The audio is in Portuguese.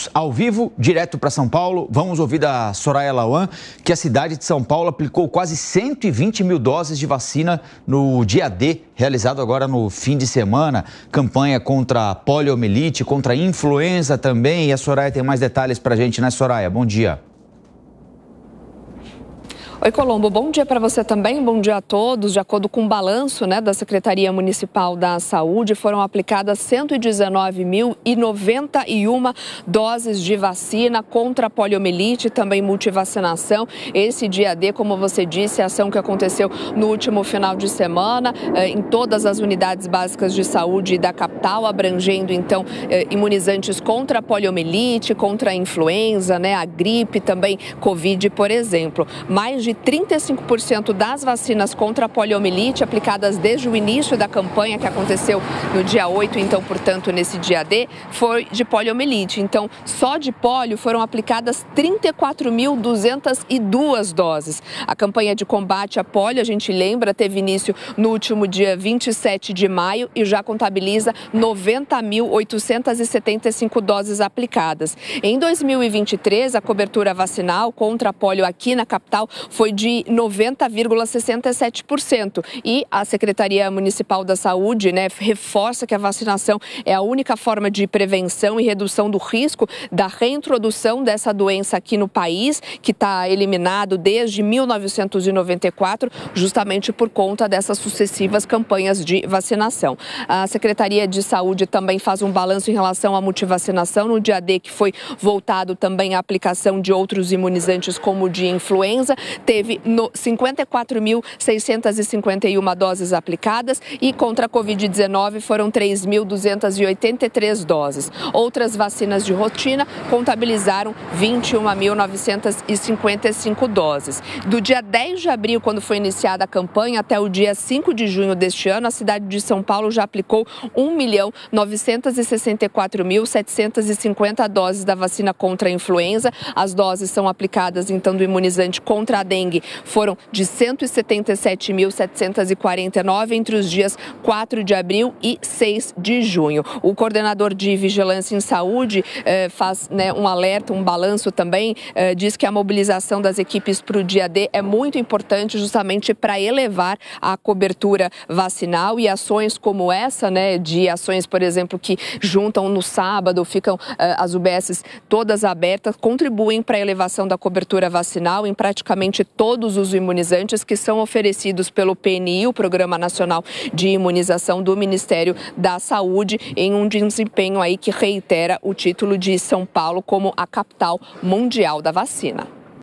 Vamos ao vivo, direto para São Paulo. Vamos ouvir da Soraya Lauan que a cidade de São Paulo aplicou quase 120 mil doses de vacina no dia D, realizado agora no fim de semana. Campanha contra poliomielite, contra influenza também. E a Soraya tem mais detalhes para a gente, né, Soraya? Bom dia. Oi, Colombo, bom dia para você também, bom dia a todos. De acordo com o balanço né, da Secretaria Municipal da Saúde, foram aplicadas 119.091 doses de vacina contra a poliomielite, também multivacinação. Esse dia D, como você disse, a ação que aconteceu no último final de semana eh, em todas as unidades básicas de saúde da capital, abrangendo então eh, imunizantes contra a poliomielite, contra a influenza, né, a gripe, também Covid, por exemplo. Mais de de 35% das vacinas contra a poliomielite aplicadas desde o início da campanha, que aconteceu no dia 8, então, portanto, nesse dia D, foi de poliomielite. Então, só de polio foram aplicadas 34.202 doses. A campanha de combate à polio, a gente lembra, teve início no último dia 27 de maio e já contabiliza 90.875 doses aplicadas. Em 2023, a cobertura vacinal contra a polio aqui na capital foi de 90,67%. E a Secretaria Municipal da Saúde né, reforça que a vacinação é a única forma de prevenção e redução do risco da reintrodução dessa doença aqui no país, que está eliminado desde 1994, justamente por conta dessas sucessivas campanhas de vacinação. A Secretaria de Saúde também faz um balanço em relação à multivacinação no dia D, que foi voltado também à aplicação de outros imunizantes, como o de influenza teve 54.651 doses aplicadas e contra a Covid-19 foram 3.283 doses. Outras vacinas de rotina contabilizaram 21.955 doses. Do dia 10 de abril, quando foi iniciada a campanha, até o dia 5 de junho deste ano, a cidade de São Paulo já aplicou 1.964.750 doses da vacina contra a influenza. As doses são aplicadas, então, do imunizante contra a dengue foram de 177.749 entre os dias 4 de abril e 6 de junho. O coordenador de Vigilância em Saúde eh, faz né, um alerta, um balanço também, eh, diz que a mobilização das equipes para o dia D é muito importante justamente para elevar a cobertura vacinal e ações como essa, né, de ações, por exemplo, que juntam no sábado, ficam eh, as UBSs todas abertas, contribuem para a elevação da cobertura vacinal em praticamente todos os imunizantes que são oferecidos pelo PNI, o Programa Nacional de Imunização do Ministério da Saúde, em um desempenho aí que reitera o título de São Paulo como a capital mundial da vacina.